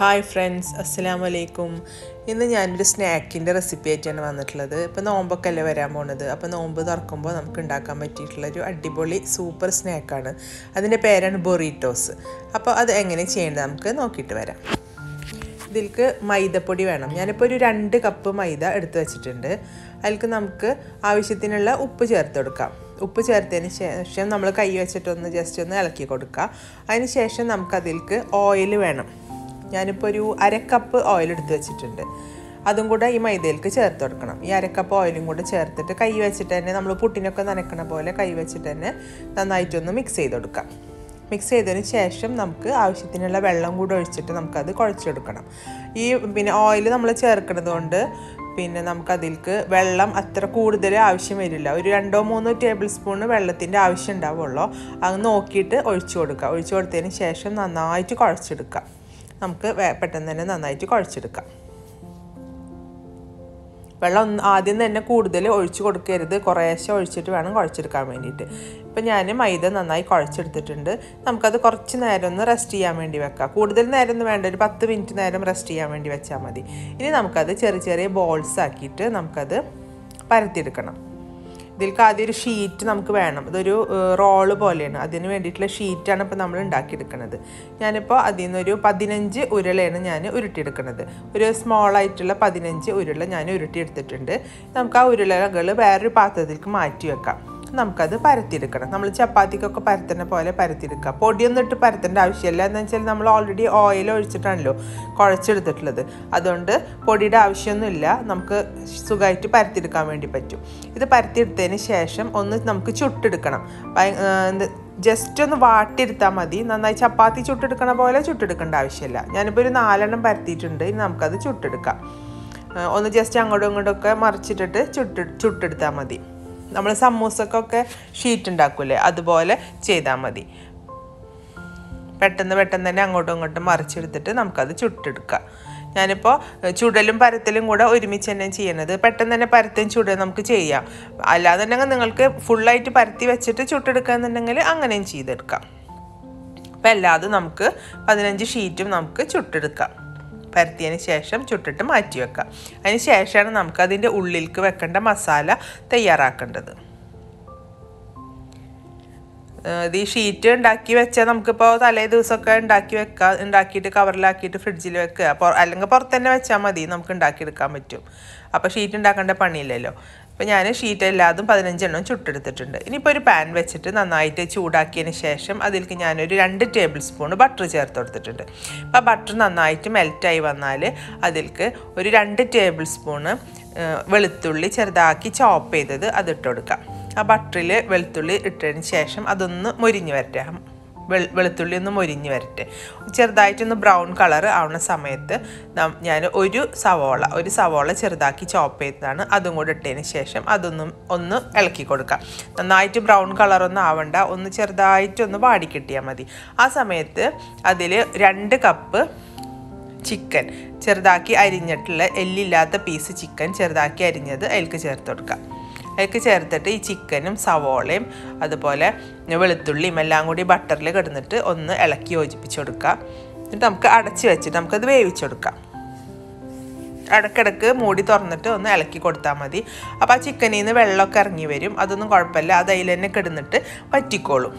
Hi friends അസ്സലാമു അലൈക്കും ഇന്ന് ഞാനൊരു സ്നാക്കിന്റെ റെസിപ്പി ആയിട്ടാണ് വന്നിട്ടുള്ളത്. ഇപ്പോൾ നോമ്പൊക്കെ അല്ലേ വരാൻ പോണത്. അപ്പോൾ നോമ്പ് തുറക്കുമ്പോൾ നമുക്ക് ഉണ്ടാക്കാൻ പറ്റിയിട്ടുള്ള ഒരു അടിപൊളി സൂപ്പർ സ്നാക്കാണ്. അതിന്റെ പേരാണ് ബൊറീറ്റോസ്. അപ്പോൾ അത് എങ്ങനെ ചെയ്യേണ്ടത് നമുക്ക് നോക്കിയിട്ട് വരാം. ഇതിൽക്ക് മൈദപ്പൊടി വേണം. ഞാനിപ്പോൾ ഒരു രണ്ട് കപ്പ് മൈദ എടുത്തു വെച്ചിട്ടുണ്ട്. അതിൽക്ക് നമുക്ക് ആവശ്യത്തിനുള്ള ഉപ്പ് ചേർത്ത് കൊടുക്കാം. ഉപ്പ് ചേർത്തതിന് ശേഷം നമ്മൾ കൈ വെച്ചിട്ടൊന്ന് ജസ്റ്റ് ഒന്ന് ഇളക്കി കൊടുക്കുക അതിന് ശേഷം നമുക്കതിൽക്ക് ഓയിൽ വേണം. ഞാനിപ്പോൾ ഒരു അരക്കപ്പ് ഓയിൽ എടുത്ത് വെച്ചിട്ടുണ്ട്. അതും കൂടെ ഈ മൈദയിലേക്ക് ചേർത്ത് കൊടുക്കണം. ഈ അരക്കപ്പ് ഓയിലും കൂടെ ചേർത്തിട്ട് കൈ വെച്ചിട്ട് തന്നെ നമ്മൾ പുട്ടിനൊക്കെ നനക്കണ പോലെ കൈ വെച്ചിട്ട് തന്നെ നന്നായിട്ടൊന്ന് മിക്സ് ചെയ്ത് കൊടുക്കാം. മിക്സ് ചെയ്തതിന് ശേഷം നമുക്ക് ആവശ്യത്തിനുള്ള വെള്ളം കൂടെ ഒഴിച്ചിട്ട് നമുക്കത് കുഴച്ചെടുക്കണം. ഈ പിന്നെ ഓയിൽ നമ്മൾ ചേർക്കുന്നത് കൊണ്ട് പിന്നെ നമുക്കതിൽക്ക് വെള്ളം അത്ര കൂടുതൽ ആവശ്യം വരില്ല. ഒരു രണ്ടോ മൂന്നോ ടേബിൾ സ്പൂൺ വെള്ളത്തിന്റെ ആവശ്യം ഉണ്ടാവുള്ളൂ. അത് നോക്കിയിട്ട് ഒഴിച്ചു കൊടുക്കുക ഒഴിച്ചു കൊടുത്തതിന് ശേഷം നന്നായിട്ട് കുഴച്ചെടുക്കുക നമുക്ക് പെട്ടെന്ന് തന്നെ നന്നായിട്ട് കുഴച്ചെടുക്കാം. വെള്ളം ആദ്യം തന്നെ കൂടുതൽ ഒഴിച്ച് കൊടുക്കരുത്. കുറേശ്ശെ ഒഴിച്ചിട്ട് വേണം കുഴച്ചെടുക്കാൻ വേണ്ടിയിട്ട്. ഇപ്പം ഞാൻ മൈദ നന്നായി കുഴച്ചെടുത്തിട്ടുണ്ട്. നമുക്കത് കുറച്ച് നേരം ഒന്ന് റെസ്റ്റ് ചെയ്യാൻ വേണ്ടി വെക്കാം. കൂടുതൽ നേരം ഒന്നും വേണ്ട. ഒരു പത്ത് മിനിറ്റ് നേരം റെസ്റ്റ് ചെയ്യാൻ വേണ്ടി വെച്ചാൽ മതി. ഇനി നമുക്കത് ചെറിയ ചെറിയ ബോൾസ് ആക്കിയിട്ട് നമുക്കത് പരത്തിയെടുക്കണം. ഇതിൽക്ക് ആദ്യം ഒരു ഷീറ്റ് നമുക്ക് വേണം. ഇതൊരു റോൾ പോലെയാണ്. അതിന് വേണ്ടിയിട്ടുള്ള ഷീറ്റാണ് ഇപ്പോൾ നമ്മൾ ഉണ്ടാക്കിയെടുക്കുന്നത് ഞാനിപ്പോൾ അതിൽ നിന്നൊരു പതിനഞ്ച് ഉരുളയാണ് ഞാൻ ഉരുട്ടിയെടുക്കുന്നത് ഒരു സ്മോൾ ആയിട്ടുള്ള പതിനഞ്ച് ഉരുള ഞാൻ ഉരുട്ടിയെടുത്തിട്ടുണ്ട്. നമുക്ക് ആ ഉരുളകൾ വേറൊരു പാത്രത്തിലേക്ക് മാറ്റി വെക്കാം. നമുക്കത് പരത്തിയെടുക്കണം. നമ്മൾ ചപ്പാത്തിക്കൊക്കെ പരത്തുന്ന പോലെ പരത്തിയെടുക്കുക. പൊടിയൊന്നും ഇട്ട് പരത്തേണ്ട ആവശ്യമില്ല. എന്ന് വെച്ചാൽ നമ്മൾ ഓൾറെഡി ഓയിൽ ഒഴിച്ചിട്ടാണല്ലോ കുഴച്ചെടുത്തിട്ടുള്ളത്. അതുകൊണ്ട് പൊടിയുടെ ആവശ്യമൊന്നുമില്ല. നമുക്ക് സുഖമായിട്ട് പരത്തിയെടുക്കാൻ വേണ്ടി പറ്റും. ഇത് പരത്തിയെടുത്തതിന് ശേഷം ഒന്ന് നമുക്ക് ചുട്ടെടുക്കണം. ജസ്റ്റ് ഒന്ന് വാട്ടിയെടുത്താൽ മതി. നന്നായി ചപ്പാത്തി ചുട്ടെടുക്കണ പോലെ ചുട്ടെടുക്കേണ്ട ആവശ്യമില്ല. ഞാനിപ്പോൾ ഒരു നാലെണ്ണം പരത്തിയിട്ടുണ്ട്. ഇനി നമുക്കത് ചുട്ടെടുക്കാം. ഒന്ന് ജസ്റ്റ് അങ്ങോട്ടും ഇങ്ങോട്ടും ഒക്കെ മറിച്ചിട്ടിട്ട് ചുട്ട് ചുട്ടെടുത്താൽ മതി. നമ്മൾ സമൂസക്കൊക്കെ ഷീറ്റ് ഉണ്ടാക്കൂലേ? അതുപോലെ ചെയ്താൽ മതി. പെട്ടെന്ന് പെട്ടെന്ന് തന്നെ അങ്ങോട്ടും ഇങ്ങോട്ടും മറിച്ചെടുത്തിട്ട് നമുക്കത് ചുട്ടെടുക്കാം. ഞാനിപ്പോൾ ചുടലും പരത്തലും കൂടെ ഒരുമിച്ച് തന്നെ ചെയ്യണത്. പെട്ടെന്ന് തന്നെ പരത്തും ചുടലും നമുക്ക് ചെയ്യാം. അല്ലാന്നുണ്ടെങ്കിൽ നിങ്ങൾക്ക് ഫുള്ളായിട്ട് പരത്തി വെച്ചിട്ട് ചുട്ടെടുക്കുകയെന്നുണ്ടെങ്കിൽ അങ്ങനെയും ചെയ്തെടുക്കാം. അപ്പോൾ അല്ലാതെ നമുക്ക് പതിനഞ്ച് ഷീറ്റും നമുക്ക് ചുട്ടെടുക്കാം. പരത്തിയതിന് ശേഷം ചുട്ടിട്ട് മാറ്റി വെക്കാം. അതിന് ശേഷമാണ് നമുക്ക് അതിന്റെ ഉള്ളിലേക്ക് വെക്കേണ്ട മസാല തയ്യാറാക്കേണ്ടത്. ഇത് ഈ ഷീറ്റ് ഉണ്ടാക്കി വെച്ചാൽ നമുക്കിപ്പോൾ തലേ ദിവസമൊക്കെ ഉണ്ടാക്കി വെക്കുക ഉണ്ടാക്കിയിട്ട് കവറിലാക്കിയിട്ട് ഫ്രിഡ്ജിൽ വെക്കുക. അല്ലെങ്കിൽ പുറത്ത് തന്നെ വെച്ചാൽ മതി നമുക്ക് ഉണ്ടാക്കിയെടുക്കാൻ പറ്റും. അപ്പോൾ ഷീറ്റ് ഉണ്ടാക്കേണ്ട പണിയില്ലല്ലോ. അപ്പോൾ ഞാൻ ഷീറ്റ് എല്ലാതും പതിനഞ്ചെണ്ണം ചുട്ടെടുത്തിട്ടുണ്ട്. ഇനിയിപ്പോൾ ഒരു പാൻ വെച്ചിട്ട് നന്നായിട്ട് ചൂടാക്കിയതിന് ശേഷം അതിലേക്ക് ഞാനൊരു രണ്ട് ടേബിൾ സ്പൂൺ ബട്ടർ ചേർത്ത് കൊടുത്തിട്ടുണ്ട്. അപ്പോൾ ബട്ടർ നന്നായിട്ട് മെൽറ്റായി വന്നാൽ അതിലേക്ക് ഒരു രണ്ട് ടേബിൾ സ്പൂണ് വെളുത്തുള്ളി ചെറുതാക്കി ചോപ്പ് ചെയ്തത് അതിട്ട് കൊടുക്കാം. ആ ബട്ടറിൽ വെളുത്തുള്ളി ഇട്ടതിന് ശേഷം അതൊന്ന് മുരിഞ്ഞ് വരട്ടെ. വെളുത്തുള്ളി ഒന്ന് മൊരിഞ്ഞ് വരട്ടെ. ചെറുതായിട്ടൊന്ന് ബ്രൗൺ കളർ ആവുന്ന സമയത്ത് ഞാൻ ഒരു സവോള ഒരു സവോള ചെറുതാക്കി ചോപ്പ് ചെയ്തതാണ്. അതും കൂടെ ഇട്ടതിന് ശേഷം അതൊന്നും ഒന്ന് ഇളക്കി കൊടുക്കാം. നന്നായിട്ട് ബ്രൗൺ കളറൊന്നും ആവണ്ട. ഒന്ന് ചെറുതായിട്ടൊന്ന് വാടിക്കിട്ടിയാൽ മതി. ആ സമയത്ത് അതിൽ രണ്ട് കപ്പ് ചിക്കൻ ചെറുതാക്കി അരിഞ്ഞിട്ടുള്ള എല്ലില്ലാത്ത പീസ് ചിക്കൻ ചെറുതാക്കി അരിഞ്ഞത് അതിലേക്ക് ചേർത്ത് കൊടുക്കാം. അതിലേക്ക് ചേർത്തിട്ട് ഈ ചിക്കനും സവോളയും അതുപോലെ വെളുത്തുള്ളിയും എല്ലാം കൂടി ബട്ടറിൽ കിടന്നിട്ട് ഒന്ന് ഇളക്കി യോജിപ്പിച്ച് കൊടുക്കുക. എന്നിട്ട് നമുക്ക് അടച്ച് വെച്ചിട്ട് നമുക്കത് വേവിച്ചെടുക്കാം ഇടയ്ക്കിടയ്ക്ക് മൂടി തുറന്നിട്ട് ഒന്ന് ഇളക്കി കൊടുത്താൽ മതി. അപ്പോൾ ആ ചിക്കനിൽ നിന്ന് വെള്ളമൊക്കെ ഇറങ്ങി വരും. അതൊന്നും കുഴപ്പമില്ല. അത് അതിൽ തന്നെ കിടന്നിട്ട് പറ്റിക്കോളും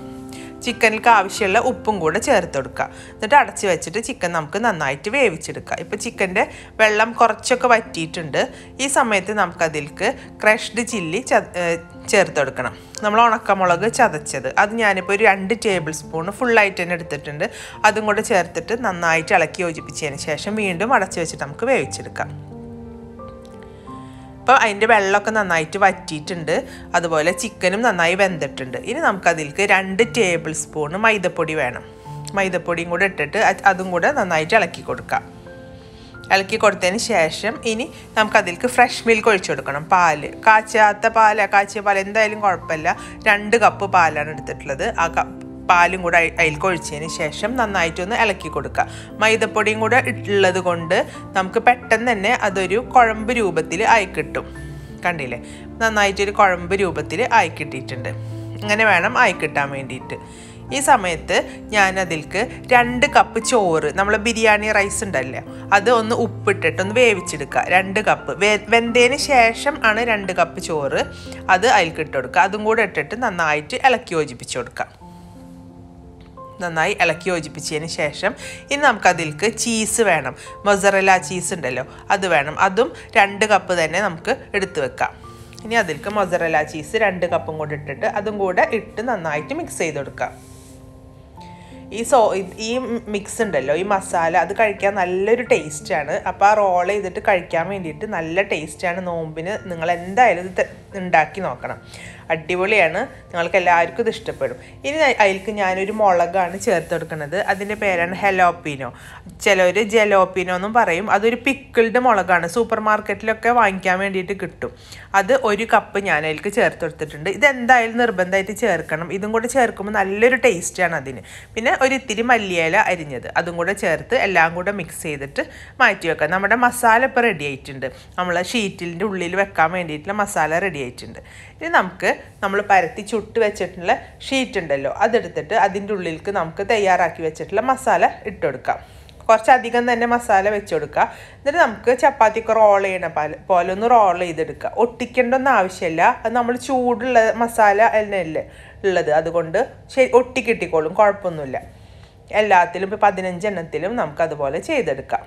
ചിക്കനിലേക്ക് ആവശ്യമുള്ള ഉപ്പും കൂടെ ചേർത്ത് കൊടുക്കുക. എന്നിട്ട് അടച്ച് വെച്ചിട്ട് ചിക്കൻ നമുക്ക് നന്നായിട്ട് വേവിച്ചെടുക്കുക. ഇപ്പോൾ ചിക്കന്റെ വെള്ളം കുറച്ചൊക്കെ വറ്റിയിട്ടുണ്ട്. ഈ സമയത്ത് നമുക്കതിലേക്ക് ക്രഷ്ഡ് ചില്ലി ചേർത്ത് കൊടുക്കണം. നമ്മൾ ഉണക്കമുളക് ചതച്ചത്. അത് ഞാനിപ്പോൾ ഒരു രണ്ട് ടേബിൾ സ്പൂൺ ഫുള്ളായിട്ട് തന്നെ എടുത്തിട്ടുണ്ട്. അതും കൂടെ ചേർത്തിട്ട് നന്നായിട്ട് ഇളക്കി യോജിപ്പിച്ചതിന് ശേഷം വീണ്ടും അടച്ച് വെച്ചിട്ട് നമുക്ക് വേവിച്ചെടുക്കാം. അപ്പോൾ അതിന്റെ വെള്ളമൊക്കെ നന്നായിട്ട് വറ്റിയിട്ടുണ്ട്. അതുപോലെ ചിക്കനും നന്നായി വെന്തിട്ടുണ്ട്. ഇനി നമുക്കതിലേക്ക് രണ്ട് ടേബിൾ സ്പൂൺ മൈദപ്പൊടി വേണം. മൈദപ്പൊടിയും കൂടെ ഇട്ടിട്ട് അതും കൂടെ നന്നായിട്ട് ഇളക്കി കൊടുക്കാം. ഇളക്കി കൊടുത്തതിന് ശേഷം ഇനി നമുക്കതിലേക്ക് ഫ്രഷ് മിൽക്ക് ഒഴിച്ചു കൊടുക്കണം. പാൽ. കാച്ചാത്ത പാല. കാച്ചിയ പാൽ എന്തായാലും കുഴപ്പമില്ല. രണ്ട് കപ്പ് പാലാണ് എടുത്തിട്ടുള്ളത്. ആ പാലും കൂടെ അതിലേക്ക് ഒഴിച്ചതിന് ശേഷം നന്നായിട്ടൊന്ന് ഇളക്കി കൊടുക്കുക. മൈദപ്പൊടിയും കൂടെ ഉള്ളത് കൊണ്ട് നമുക്ക് പെട്ടെന്ന് തന്നെ അതൊരു കുഴമ്പ് രൂപത്തിൽ ആയി കിട്ടും. കണ്ടില്ലേ? നന്നായിട്ടൊരു കുഴമ്പ് രൂപത്തിൽ ആയി കിട്ടിയിട്ടുണ്ട്. ഇങ്ങനെ വേണം ആയി കിട്ടാൻ വേണ്ടിയിട്ട്. ഈ സമയത്ത് ഞാൻ അതിൽക്ക് രണ്ട് കപ്പ് ചോറ് നമ്മൾ ബിരിയാണി റൈസ് ഉണ്ടല്ലോ അത് ഒന്ന് ഉപ്പിട്ടിട്ട് ഒന്ന് വേവിച്ചെടുക്കുക. രണ്ട് കപ്പ്. വെന്തതിന് ശേഷം ആണ് രണ്ട് കപ്പ് ചോറ് അത് അതിൽക്ക് ഇട്ട് കൊടുക്കുക. അതും കൂടെ ഇട്ടിട്ട് നന്നായിട്ട് ഇളക്കി യോജിപ്പിച്ച് കൊടുക്കുക. നന്നായി ഇളക്കി യോജിപ്പിച്ചതിന് ശേഷം ഇനി നമുക്കതിൽക്ക് ചീസ് വേണം. മൊസറല ചീസ് ഉണ്ടല്ലോ അത് വേണം. അതും രണ്ട് കപ്പ് തന്നെ നമുക്ക് എടുത്തു വെക്കാം. ഇനി അതിൽക്ക് മൊസറല ചീസ് രണ്ട് കപ്പും കൂടെ ഇട്ടിട്ട് അതും കൂടെ ഇട്ട് നന്നായിട്ട് മിക്സ് ചെയ്ത് കൊടുക്കാം. ഈ സോ ഈ മിക്സ് ഉണ്ടല്ലോ ഈ മസാല അത് കഴിക്കാൻ നല്ലൊരു ടേസ്റ്റാണ് അപ്പോൾ ആ റോൾ ചെയ്തിട്ട് കഴിക്കാൻ വേണ്ടിയിട്ട് നല്ല ടേസ്റ്റാണ് നോമ്പിന് നിങ്ങൾ എന്തായാലും ഇത് ഉണ്ടാക്കി നോക്കണം. അടിപൊളിയാണ്. നിങ്ങൾക്ക് എല്ലാവർക്കും ഇത് ഇഷ്ടപ്പെടും. ഇനി അതിലേക്ക് ഞാനൊരു മുളകാണ് ചേർത്ത് കൊടുക്കുന്നത്. അതിന്റെ പേരാണ് ഹെലോപ്പിനോ ചിലർ ജെലോപ്പിനോ എന്നും പറയും. അതൊരു പിക്കിൾഡ് മുളകാണ്. സൂപ്പർ മാർക്കറ്റിലൊക്കെ വാങ്ങിക്കാൻ വേണ്ടിയിട്ട് കിട്ടും. അത് ഒരു കപ്പ് ഞാൻ അതിൽക്ക് ചേർത്ത് കൊടുത്തിട്ടുണ്ട്. ഇതെന്തായാലും നിർബന്ധമായിട്ട് ചേർക്കണം. ഇതും കൂടെ ചേർക്കുമ്പോൾ നല്ലൊരു ടേസ്റ്റാണ് അതിന്. പിന്നെ ഒരു ഇത്തിരി മല്ലിയില അരിഞ്ഞത്. അതും കൂടെ ചേർത്ത് എല്ലാം കൂടെ മിക്സ് ചെയ്തിട്ട് മാറ്റി വെക്കുക. നമ്മുടെ മസാല ഇപ്പോൾ റെഡി ആയിട്ടുണ്ട്. നമ്മൾ ഷീറ്റിന്റെ ഉള്ളിൽ വെക്കാൻ വേണ്ടിയിട്ടുള്ള മസാല റെഡി ആയിട്ടുണ്ട്. ഇനി നമുക്ക് നമ്മൾ പരത്തി ചുട്ട് വെച്ചിട്ടുള്ള ഷീറ്റ് ഉണ്ടല്ലോ അതെടുത്തിട്ട് അതിന്റെ ഉള്ളിലേക്ക് നമുക്ക് തയ്യാറാക്കി വെച്ചിട്ടുള്ള മസാല ഇട്ട് കൊടുക്കാം കുറച്ചധികം തന്നെ മസാല വെച്ച് കൊടുക്കുക എന്നിട്ട് നമുക്ക് ചപ്പാത്തിക്ക് റോൾ ചെയ്യണ പോലെ പോലെ ഒന്ന് റോൾ ചെയ്തെടുക്കുക. ഒട്ടിക്കേണ്ടൊന്നും ആവശ്യമില്ല. അത് നമ്മൾ ചൂടുള്ള മസാല തന്നെയല്ലേ ഉള്ളത്. അതുകൊണ്ട് ശരി ഒട്ടിക്കിട്ടിക്കോളും കുഴപ്പമൊന്നുമില്ല. എല്ലാത്തിലും ഇപ്പോൾ പതിനഞ്ചെണ്ണത്തിലും നമുക്കതുപോലെ ചെയ്തെടുക്കാം.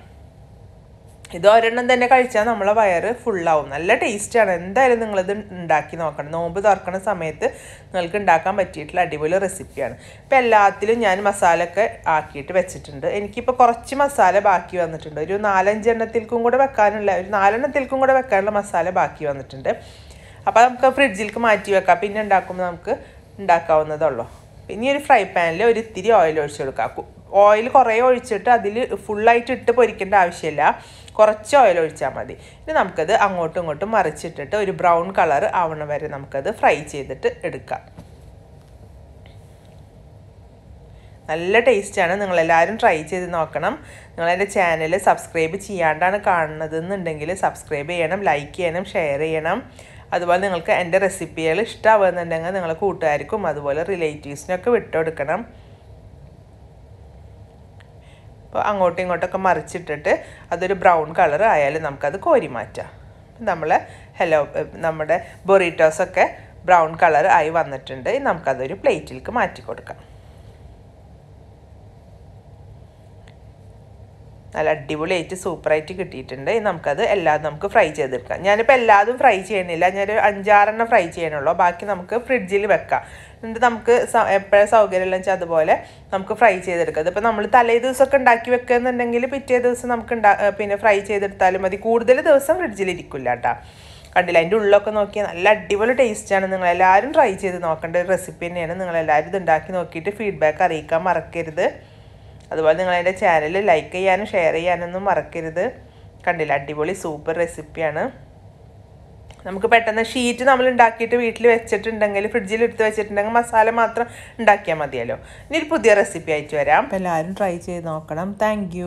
ഇത് ഒരെണ്ണം തന്നെ കഴിച്ചാൽ നമ്മളെ വയറ് ഫുള്ളാവും നല്ല ടേസ്റ്റാണ് എന്തായാലും നിങ്ങളിത് ഉണ്ടാക്കി നോക്കണം. നോമ്പ് തുറക്കുന്ന സമയത്ത് നിങ്ങൾക്ക് ഉണ്ടാക്കാൻ പറ്റിയിട്ടുള്ള അടിപൊളി റെസിപ്പിയാണ് ഇപ്പം എല്ലാത്തിലും ഞാൻ മസാല ഒക്കെ ആക്കിയിട്ട് വെച്ചിട്ടുണ്ട്. എനിക്കിപ്പോൾ കുറച്ച് മസാല ബാക്കി വന്നിട്ടുണ്ട്. ഒരു നാലഞ്ചെണ്ണത്തിൽക്കും കൂടെ വെക്കാനുള്ള ഒരു നാലെണ്ണത്തിൽക്കും കൂടെ വെക്കാനുള്ള മസാല ബാക്കി വന്നിട്ടുണ്ട്. അപ്പോൾ നമുക്ക് ഫ്രിഡ്ജിലേക്ക് മാറ്റി വെക്കാം. പിന്നെ ഉണ്ടാക്കുമ്പോൾ നമുക്ക് ഉണ്ടാക്കാവുന്നതുള്ളൂ ഇനി ഒരു ഫ്രൈ പാനിൽ ഒരു ഇത്തിരി ഓയിൽ ഒഴിച്ചു കൊടുക്കാം. ഓയിൽ കുറേ ഒഴിച്ചിട്ട് അതിൽ ഫുള്ളായിട്ട് ഇട്ട് പൊരിക്കേണ്ട ആവശ്യമില്ല. കുറച്ച് ഓയിൽ ഒഴിച്ചാൽ മതി. ഇനി നമുക്കത് അങ്ങോട്ടും ഇങ്ങോട്ടും മറിച്ചിട്ടിട്ട് ഒരു ബ്രൗൺ കളർ ആവണ വരെ നമുക്കത് ഫ്രൈ ചെയ്തിട്ട് എടുക്കാം. നല്ല ടേസ്റ്റാണ് നിങ്ങളെല്ലാവരും ട്രൈ ചെയ്ത് നോക്കണം. നിങ്ങളെന്റെ ചാനൽ സബ്സ്ക്രൈബ് ചെയ്യാണ്ടാണ് കാണുന്നതെന്നുണ്ടെങ്കിൽ സബ്സ്ക്രൈബ് ചെയ്യണം ലൈക്ക് ചെയ്യണം ഷെയർ ചെയ്യണം. അതുപോലെ നിങ്ങൾക്ക് എന്റെ റെസിപ്പികൾ ഇഷ്ടമാവുന്നുണ്ടെങ്കിൽ നിങ്ങളെ കൂട്ടുകാർക്കും അതുപോലെ റിലേറ്റീവ്സിനൊക്കെ വിട്ടുകൊടുക്കണം അങ്ങോട്ടും ഇങ്ങോട്ടൊക്കെ മറിച്ചിട്ടിട്ട് അതൊരു ബ്രൗൺ കളർ ആയാലും നമുക്കത് കോരി മാറ്റാം. നമ്മൾ ഹലോ നമ്മുടെ ബൊറീറ്റോസൊക്കെ ബ്രൗൺ കളർ ആയി വന്നിട്ടുണ്ട്. നമുക്കതൊരു പ്ലേറ്റിലേക്ക് മാറ്റി കൊടുക്കാം. നല്ല അടിപൊളിയായിട്ട് സൂപ്പറായിട്ട് കിട്ടിയിട്ടുണ്ട്. നമുക്കത് എല്ലാം നമുക്ക് ഫ്രൈ ചെയ്തെടുക്കാം. ഞാനിപ്പോൾ എല്ലാതും ഫ്രൈ ചെയ്യണില്ല ഞാനൊരു അഞ്ചാറെണ്ണം ഫ്രൈ ചെയ്യണുള്ളൂ ബാക്കി നമുക്ക് ഫ്രിഡ്ജിൽ വെക്കാം. എന്നിട്ട് നമുക്ക് എപ്പോഴും സൗകര്യമുള്ള വെച്ചാൽ അതുപോലെ നമുക്ക് ഫ്രൈ ചെയ്തെടുക്കാം. ഇതിപ്പോൾ നമ്മൾ തലേ ദിവസമൊക്കെ ഉണ്ടാക്കി വെക്കുന്നുണ്ടെങ്കിൽ പിറ്റേ ദിവസം നമുക്ക് പിന്നെ ഫ്രൈ ചെയ്തെടുത്താലും മതി. കൂടുതൽ ദിവസം ഫ്രിഡ്ജിൽ ഇരിക്കില്ല കേട്ടോ. കണ്ടില്ല? അതിന്റെ ഉള്ളൊക്കെ നോക്കിയാൽ നല്ല അടിപൊളി ടേസ്റ്റാണ് നിങ്ങളെല്ലാവരും ട്രൈ ചെയ്ത് നോക്കേണ്ട. ഒരു റെസിപ്പി തന്നെയാണ്. നിങ്ങളെല്ലാവരും ഇത് ഉണ്ടാക്കി നോക്കിയിട്ട് ഫീഡ്ബാക്ക് അറിയിക്കാൻ മറക്കരുത്. അതുപോലെ നിങ്ങൾ എന്റെ ചാനൽ ലൈക്ക് ചെയ്യാനും ഷെയർ ചെയ്യാനൊന്നും മറക്കരുത്. കണ്ടില്ല? അടിപൊളി സൂപ്പർ റെസിപ്പിയാണ് നമുക്ക് പെട്ടെന്ന് ഷീറ്റ് നമ്മൾ ഉണ്ടാക്കിയിട്ട് വീട്ടിൽ വെച്ചിട്ടുണ്ടെങ്കിൽ ഫ്രിഡ്ജിൽ എടുത്ത് വെച്ചിട്ടുണ്ടെങ്കിൽ മസാല മാത്രം ഉണ്ടാക്കിയാൽ മതിയല്ലോ. ഇനി ഒരു പുതിയ റെസിപ്പി ആയിട്ട് വരാം. എല്ലാവരും ട്രൈ ചെയ്ത് നോക്കണം. താങ്ക്